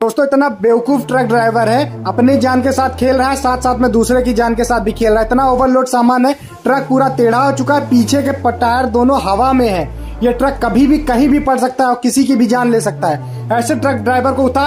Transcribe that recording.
दोस्तों, इतना बेवकूफ़ ट्रक ड्राइवर है, अपनी जान के साथ खेल रहा है साथ साथ में दूसरे की जान के साथ भी खेल रहा है। इतना ओवरलोड सामान है, ट्रक पूरा टेढ़ा हो चुका है, पीछे के पटायर दोनों हवा में है। ये ट्रक कभी भी, कहीं भी पड़ सकता है और किसी की भी जान ले सकता है। ऐसे ट्रक ड्राइवर को उतार